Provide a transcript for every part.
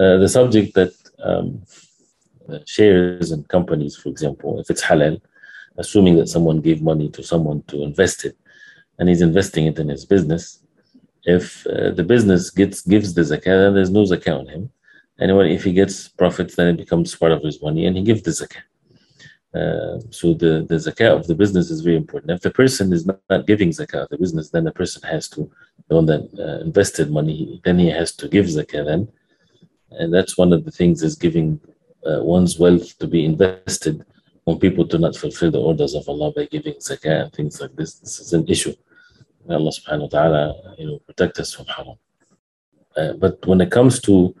uh, the subject that um, shares and companies, for example, if it's halal, assuming that someone gave money to someone to invest it, and he's investing it in his business, if uh, the business gets gives the zakat, then there's no zakat on him. When, if he gets profits, then it becomes part of his money, and he gives the zakat. Uh, so the, the zakat of the business is very important. If the person is not, not giving zakat of the business, then the person has to, the one that uh, invested money, then he has to give zakat then. And that's one of the things is giving uh, one's wealth to be invested on people do not fulfill the orders of Allah by giving zakat and things like this. This is an issue. May Allah subhanahu wa ta'ala you know, protect us from haram. Uh, but when it comes to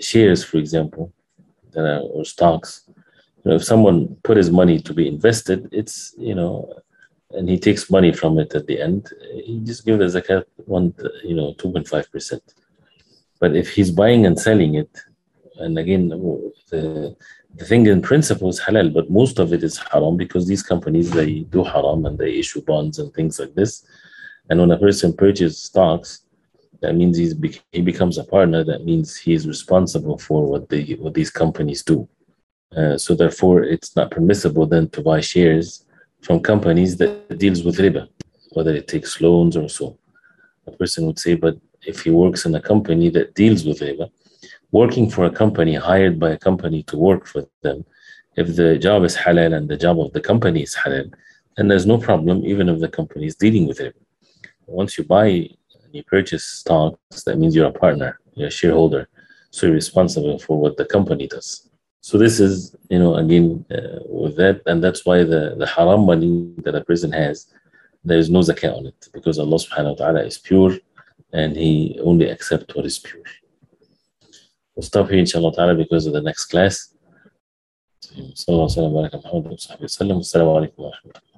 shares, for example, are, or stocks, you know, if someone put his money to be invested, it's, you know, and he takes money from it at the end, he just gives the zakat one, you know, 2.5%. But if he's buying and selling it, and again, the, the thing in principle is halal, but most of it is haram because these companies, they do haram and they issue bonds and things like this. And when a person purchases stocks, that means he's he becomes a partner. That means he is responsible for what what these companies do. Uh, so therefore, it's not permissible then to buy shares from companies that deals with riba, whether it takes loans or so. A person would say, but if he works in a company that deals with riba, working for a company hired by a company to work for them, if the job is halal and the job of the company is halal, then there's no problem even if the company is dealing with it. Once you buy and you purchase stocks, that means you're a partner, you're a shareholder, so you're responsible for what the company does. So this is, you know, again uh, with that, and that's why the, the haram money that a person has, there is no zakat on it because Allah subhanahu wa ta'ala is pure and He only accepts what is pure. We'll stop here inshallah ta'ala because of the next class. صلى الله وسلم وبارك على محمد وصحبه وسلم والسلام عليكم ورحمة الله